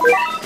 Bye.